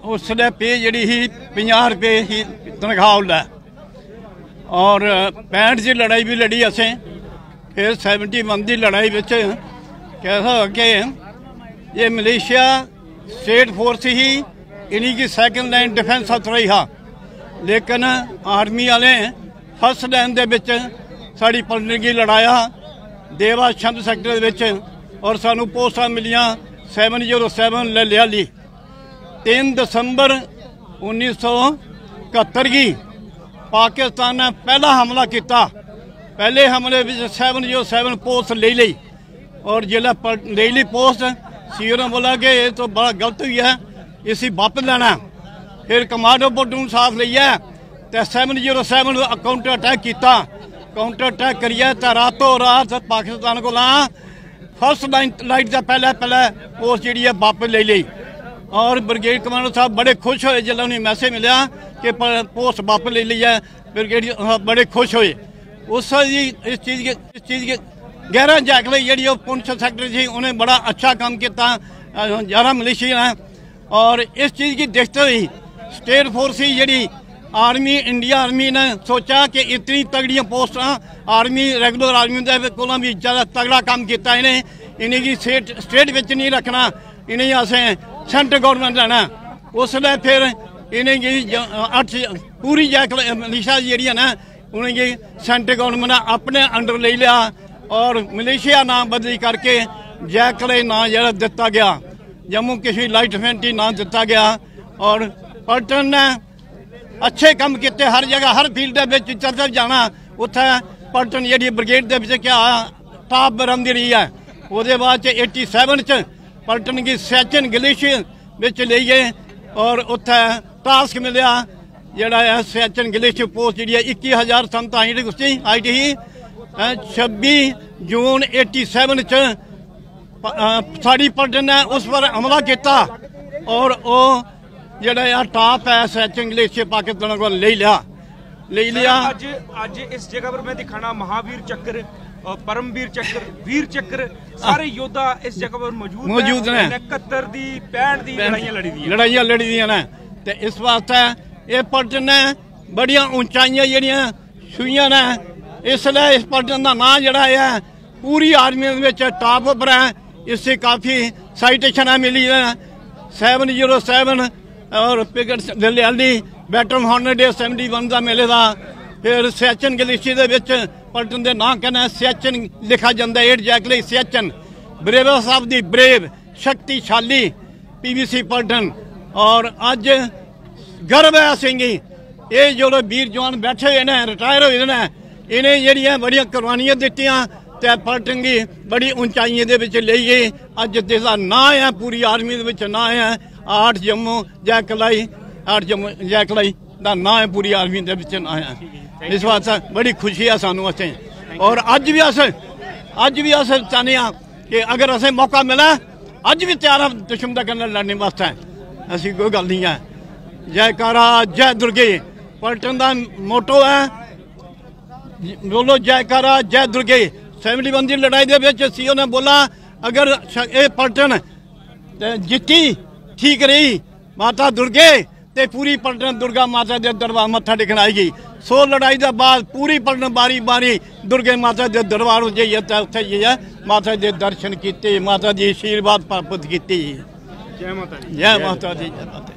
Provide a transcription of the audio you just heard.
ਉਸ ਦੇ ਪੇ ਜਿਹੜੀ ਸੀ 50 ਰੁਪਏ ਹੀ ਤਨਖਾਹ ਹੁੰਦਾ ਔਰ 65 ਦੀ ਲੜਾਈ ਵੀ ਲੜੀ ਅਸੀਂ ਫਿਰ 71 ਦੀ ਲੜਾਈ ਵਿੱਚ कैसा कि ये मलेशिया स्टेट फोर्स ही इन्हीं की सेकंड लाइन डिफेंस हथ रही हा लेकिन आर्मी वाले फर्स्ट लाइन ਦੇ ਵਿੱਚ ਸਾਡੀ ਪਲਟਨਗੀ ਲੜਾਇਆ ਦੇਵਾ ਛੰਦ ਸੈਕਟਰ ਦੇ ਵਿੱਚ ਔਰ ਸਾਨੂੰ ਪੋਸਟਾਂ ਮਿਲੀਆਂ 707 ਲੈ ਲਿਆ ਲਈ 3 ਦਸੰਬਰ 1971 ਕੀ ਪਾਕਿਸਤਾਨ ਨੇ ਪਹਿਲਾ ਹਮਲਾ ਕੀਤਾ ਪਹਿਲੇ ਹਮਲੇ ਵਿੱਚ 707 ਪੋਸਟ ਲੈ ਲਈ और जिला डेली पोस्ट सीओ ने बोला कि ये तो बड़ा गलत हुई है इसी वापस लेना फिर कमांडो प्लटून साथ लिया ते seven zero seven counter attack किया काउंटर अटैक करिए ते रातों रात पाकिस्तान को ला फर्स्ट लाइन लाइट का पहले पहले पोस्ट जी है वापस ले ली اور بریگیڈ کمانڈر صاحب بڑے خوش ہوئے جیسے انہیں میسج ملے کہ پوسٹ باپس لے لرگے بڑے خوش ہوئے۔ اس جی پہ سیکٹر انہیں بڑا اچھا کم کیا یار ملیشی ہے اور اس چیز دیکھتے ہوئے state force army, India army نے سوچا کہ اتنی تگڑی پوسٹ ہاں، آرمی، ریگولر آرمی کو بھی تگڑا کم کیا ان سٹیٹ بچ نہیں رکھنا۔ انہیں ਸੈਂਟਰ ਗਵਰਨਮੈਂਟ ਲੈਣਾ। ਉਸ ਲਈ ਫਿਰ ਇਹਨੇ ਕੀ ਅੱਠ ਪੂਰੀ ਜੈਕਲ ਮਲੇਸ਼ੀਆ ਜਿਹੜੀਆਂ ਨਾ, ਉਹਨੇ ਕੀ ਸੈਂਟਰ ਗਵਰਨਮੈਂਟ ਆਪਣੇ ਅੰਡਰ ਲੈ ਲਿਆ ਔਰ ਮਲੇਸ਼ੀਆ ਨਾਮ ਬਦਲੀ ਕਰਕੇ ਜੈਕਲੇ ਨਾਂ ਜਿਹੜਾ ਦਿੱਤਾ ਗਿਆ। ਜੰਮੂ ਕਸ਼ਮੀਰ ਲਾਈਟ ਫੈਂਟੀ ਨਾਂ ਦਿੱਤਾ ਗਿਆ ਔਰ ਪਲਟਨ ਨੇ ਅੱਛੇ ਕੰਮ ਕੀਤੇ ਹਰ ਜਗ੍ਹਾ, ਹਰ ਫੀਲਡ ਦੇ ਵਿੱਚ ਚਰਚਾ ਜਾਣਾ। ਉੱਥੇ ਪਲਟਨ ਜਿਹੜੀ ਬ੍ਰਿਗੇਡ ਦੇ ਵਿੱਚ ਕਿਹਾ ਟਾਪ ਬਰੰਦੀ ਰਹੀ ਹੈ। ਉਹਦੇ ਬਾਅਦ ਚ 87 ਚ ਪਲਟਨ ਦੀ ਸੈਚਨ ਗਲੇਸ਼ੀਅਰ ਵਿੱਚ ਲਈ ਗਏ ਔਰ ਉੱਥੇ ਟਾਸਕ ਮਿਲਿਆ, ਜਿਹੜਾ ਹੈ ਸੈਚਨ ਗਲੇਸ਼ੀਅਰ ਪੋਸਟ ਜਿਹੜੀ ਹੈ 21000 ਸੰਤ ਆਈ ਕੁਸ਼ਤੀ ਆਈਟੀ 26 ਜੂਨ 87 ਚ ਸਾਡੀ ਪਲਟਨ ਨੇ ਉਸ ਪਰ ਹਮਲਾ ਕੀਤਾ ਔਰ ਉਹ ਜਿਹੜਾ ਆ ਟਾਪ ਹੈ ਸੈਚ ਇੰਗਲਿਸ਼ ਪਾਕਿਸਤਾਨ ਕੋਲ ਲੈ ਲਿਆ ਲੈ ਲਿਆ। ਅੱਜ ਅੱਜ ਇਸ ਜਗ੍ਹਾ ਪਰ ਮੈਂ ਦਿਖਾਣਾ, ਮਹਾਵੀਰ ਚੱਕਰ। ਪਰਮਵੀਰ ਚੱਕਰ ਵੀਰ ਚੱਕਰ ਸਾਰੇ ਯੋਧਾ ਇਸ ਜਗ੍ਹਾ ਪਰ ਮੌਜੂਦ ਨੇ। ਉਹਨੇ 71 ਦੀ 65 ਦੀ ਲੜਾਈਆਂ ਲੜੀ ਦੀਆਂ। ਲੜਾਈਆਂ ਲੜੀ ਦੀਆਂ ਨੇ। ਤੇ ਇਸ ਵਾਸਤੇ ਇਹ ਪਲਟਨ ਨੇ ਬੜੀਆਂ ਉਚਾਈਆਂ ਜਿਹੜੀਆਂ ਛੂਈਆਂ ਨੇ। ਇਸ ਲਈ ਇਸ ਪਲਟਨ ਦਾ ਨਾਂ ਜਿਹੜਾ ਹੈ ਪੂਰੀ ਆਰਮੀ ਦੇ ਵਿੱਚ ਟਾਪ ਉੱਪਰ ਹੈ। ਇਸੇ ਕਾਫੀ ਸਾਈਟੇਸ਼ਨਾਂ ਮਿਲੀ ਹੈ। 707 ਔਰ ਪਿਕਟ ਦਿੱਲੀ ਬੈਟਲ ਹੌਨਰ ਡੇ 71 ਦਾ ਮੇਲੇ ਦਾ ਫਿਰ ਸੈਚਨ ਗਲੇਸ਼ੀ ਦੇ ਵਿੱਚ ਪਲਟਨ ਦੇ ਨਾਂ ਕਹਿੰਦਾ ਸੈਚਨ ਲਿਖਾ ਜਾਂਦਾ ਏਟ ਜੈਕਲੇ ਸੈਚਨ ਬਰੇਵਾ ਸਾਹਿਬ ਦੀ ਬਰੇਵ, ਸ਼ਕਤੀਸ਼ਾਲੀ ਪੀਵੀਸੀ ਪਲਟਨ ਔਰ ਅੱਜ ਗਰਵ ਹੈ ਸਿੰਘੀ ਇਹ ਜਿਹੜੇ ਵੀਰ ਜਵਾਨ ਬੈਠੇ ਹੋਏ ਨੇ ਰਿਟਾਇਰ ਹੋਏ ਨੇ, ਇਹਨੇ ਜਿਹੜੀਆਂ ਬੜੀਆਂ ਕੁਰਬਾਨੀਆਂ ਦਿੱਤੀਆਂ ਤੇ ਪਲਟਨ ਦੀ ਬੜੀ ਉਚਾਈਆਂ ਦੇ ਵਿੱਚ ਲਈ ਗਈ। ਅੱਜ ਜਿਸ ਦਾ ਨਾਂ ਹੈ, ਪੂਰੀ ਆਰਮੀ ਦੇ ਵਿੱਚ ਨਾਂ ਹੈ ਆਠ ਜੰਮੂ ਜੈਕਲਾਈ ਆਠ ਜੰਮੂ ਜੈਕਲਾਈ ਦਾ ਨਾਂ ਹੈ, ਪੂਰੀ ਆਰਮੀ ਦੇ ਵਿੱਚ ਨਾਂ ਹੈ। ਇਸ ਵਾਸਤੇ ਬੜੀ ਖੁਸ਼ੀ ਹੈ ਸਾਨੂੰ ਅਸੀਂ ਔਰ ਅੱਜ ਵੀ ਅਸੀਂ ਅੱਜ ਵੀ ਅਸੀਂ ਚਾਹੁੰਦੇ ਹਾਂ ਕਿ ਅਗਰ ਅਸੀਂ ਮੌਕਾ ਮਿਲਾ ਅੱਜ ਵੀ ਤਿਆਰ ਹਾਂ ਦੁਸ਼ਮਣ ਦਾ ਨਾਲ ਲੜਨ ਵਾਸਤੇ। ਅਸੀਂ ਕੋਈ ਗੱਲ ਨਹੀਂ ਹੈ। ਜੈਕਾਰਾ, ਜੈ ਦੁਰਗੇ ਪਲਟਨ ਦਾ ਮੋਟੋ ਹੈ। ਬੋਲੋ ਜੈਕਾਰਾ, ਜੈ ਦੁਰਗੇ 71 ਦੀ ਲੜਾਈ ਦੇ ਵਿੱਚ ਸੀਓ ਨੇ ਬੋਲਾ, ਅਗਰ ਸ਼- ਇਹ ਪਲਟਨ ਤੇ ਜਿੱਤੀ, ਠੀਕ ਰਹੀ, ਮਾਤਾ ਦੁਰਗੇ ਤੇ ਪੂਰੀ ਪਲਟਨ ਦੁਰਗਾ ਮਾਤਾ ਦੇ ਦਰਬਾਰ ਮੱਥਾ ਟੇਕਣ ਆਏਗੀ ਸੋ ਲੜਾਈ ਦਾ ਬਾਅਦ ਪੂਰੀ ਪਲਟਨ ਬਾਰੀ ਬਾਰੀ ਦੁਰਗੇ ਮਾਤਾ ਦੇ ਦਰਬਾਰ ਵਿੱਚ ਜਾਈਏ ਤਾਂ ਉੱਥੇ ਜਾਈਏ ਮਾਤਾ ਦੇ ਦਰਸ਼ਨ ਕੀਤੇ ਮਾਤਾ ਦੀ ਆਸ਼ੀਰਵਾਦ ਪ੍ਰਾਪਤ ਕੀਤੀ। ਜੈ ਮਾਤਾ ਦੀ। ਜੈ ਮਾਤਾ ਦੀ ਜੈ ਮਾਤਾ ਦੀ।